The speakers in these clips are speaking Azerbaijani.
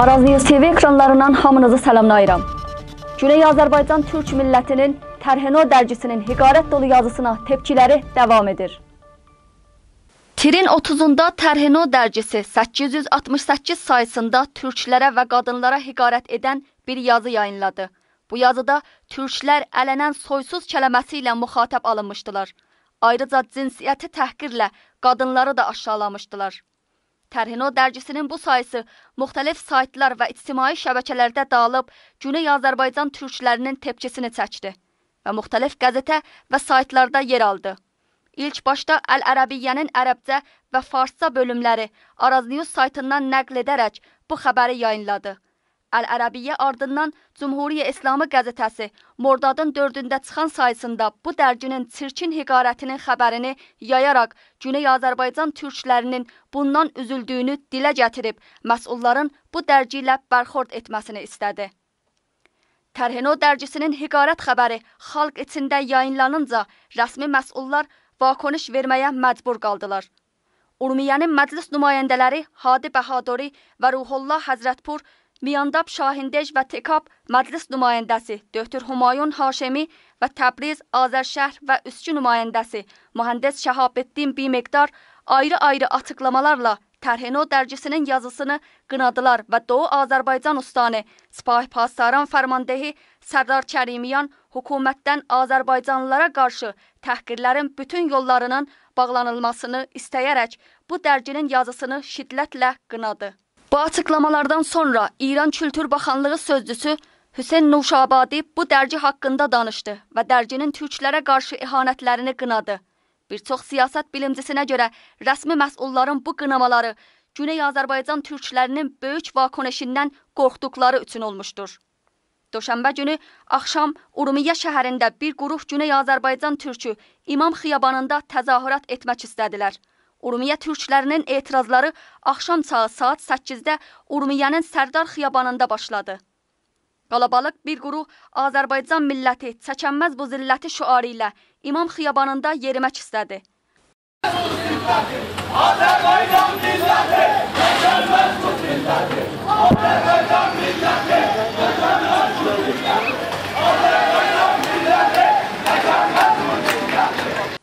Araz News TV ekranlarından hamınızı salamlayıram. Güney Azərbaycan Türk millətinin Tərhino dərgisinin hiqarət dolu yazısına tepkiləri davam edir. Tirin 30-unda Tərhino dərgisi 868 sayısında türklərə və qadınlara hiqarət edən bir yazı yayınladı. Bu yazıda türklər ələnən soysuz kələməsi ilə müxatəb alınmışdılar. Ayrıca cinsiyyəti təhqirlə qadınları da aşağılamışdılar. Tərhino dərgisinin bu sayısı müxtəlif saytlar və ictimai şəbəkələrdə dağılıb Güney Azərbaycan türklərinin tepkisini çəkdi və müxtəlif qəzetə və saytlarda yer aldı. İlk başda Əl-Ərəbiyyənin ərəbcə və farsça bölümləri Araz News saytından nəql edərək bu xəbəri yayınladı. Əl-Ərəbiyyə ardından Cümhuriyyə İslamı qəzetəsi Mordadın 4-də çıxan sayısında bu dərginin çirkin hiqarətinin xəbərini yayaraq Güney Azərbaycan türklərinin bundan üzüldüyünü dilə gətirib məsulların bu dərgi ilə bərxord etməsini istədi. Tərhino dərgisinin hiqarət xəbəri xalq içində yayınlanınca rəsmi məsullar vakoniş verməyə məcbur qaldılar. Urmiyənin məclis nümayəndələri Hadi Bəhadori və Ruhullah Həzrətpur Miyandab Şahindej və Tekab məclis nümayəndəsi Döktür Humayun Haşemi və Təbriz, Azərşəhr və Üskü nümayəndəsi Mühəndis Şəhabəddin Bimiqdar ayrı-ayrı açıqlamalarla Tərhino dərgisinin yazısını qınadılar və Doğu Azərbaycan ustanı Sipah Pasaran fərmandehi Sərdar Kərimiyan hökumətdən Azərbaycanlılara qarşı təhqirlərin bütün yollarının bağlanılmasını istəyərək bu dərginin yazısını şiddətlə qınadı. Bu açıqlamalardan sonra İran Kültür Baxanlığı sözcüsü Hüseyn Nuşabadi bu dərgi haqqında danışdı və dərginin türklərə qarşı ihanətlərini qınadı. Bir çox siyasət bilimcisinə görə rəsmi məsulların bu qınamaları Güney Azərbaycan türklərinin böyük vakoneşindən qorxduqları üçün olmuşdur. Doşənbə günü axşam Urmiya şəhərində bir qrup Güney Azərbaycan türkü İmam xiyabanında təzahürat etmək istədilər. Urmiya türklərinin etirazları axşam çağı saat 8-də Urmiyənin Sərdar xiyabanında başladı. Qalabalıq bir qrup Azərbaycan milləti çəkənməz bu zilləti şüarı ilə İmam xiyabanında yerimək istədi. Azərbaycan milləti çəkənməz bu zilləti Azərbaycan milləti çəkənməz bu zilləti Azərbaycan milləti çəkənməz bu zilləti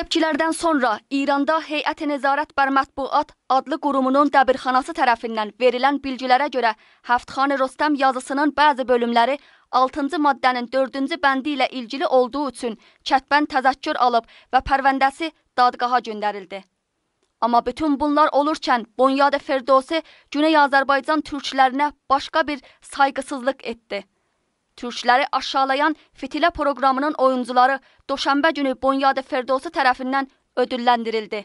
Bu tepkilərdən sonra İranda Heyət-i Nezarət bər Mətbuat adlı qurumunun dəbirxanası tərəfindən verilən bilgilərə görə Həftxan Rostam yazısının bəzi bölümləri 6-cı maddənin 4-cü bəndi ilə ilgili olduğu üçün kətbən təzəkkür alıb və pərvəndəsi dadqaha göndərildi. Amma bütün bunlar olurkən Bonyada Ferdosi Güney Azərbaycan türklərinə başqa bir sayğısızlıq etdi. Türkləri aşağılayan Fitilə proqramının oyuncuları Doşənbə günü Bonyada Ferdosu tərəfindən ödülləndirildi.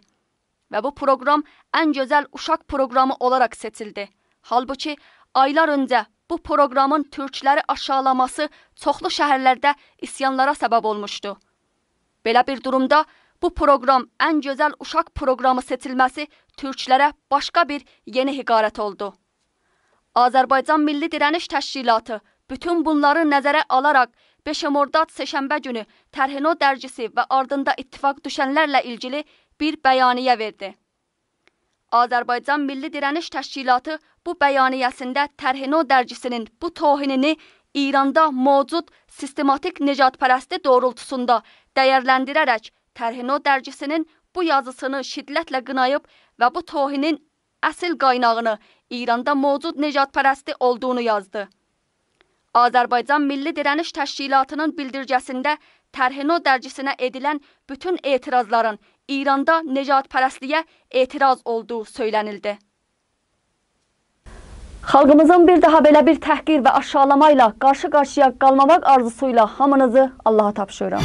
Və bu proqram ən gözəl uşaq proqramı olaraq seçildi. Halbuki aylar öncə bu proqramın türkləri aşağılaması çoxlu şəhərlərdə isyanlara səbəb olmuşdu. Belə bir durumda bu proqram ən gözəl uşaq proqramı seçilməsi türklərə başqa bir yeni hiqarət oldu. Azərbaycan Milli Dirəniş Təşkilatı Bütün bunları nəzərə alaraq 5 Mordad Seşənbə günü Tərhino dərgisi və ardında ittifaq düşənlərlə ilgili bir bəyaniyyə verdi. Azərbaycan Milli Dirəniş Təşkilatı bu bəyaniyəsində Tərhino dərgisinin bu tohinini İranda mövcud sistematik necatpərəsti doğrultusunda dəyərləndirərək Tərhino dərgisinin bu yazısını şiddətlə qınayıb və bu tohinin əsl qaynağını İranda mövcud necatpərəsti olduğunu yazdı. Azərbaycan Milli Dirəniş Təşkilatının bildirgəsində Tərhino dərgisinə edilən bütün etirazların İranda necatpərəstliyə etiraz olduğu söylənildi. Xalqımızın bir daha belə bir təhqir və aşağılama ilə qarşı-qarşıya qalmamaq arzusuyla hamınızı Allaha tapşırıram.